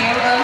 hair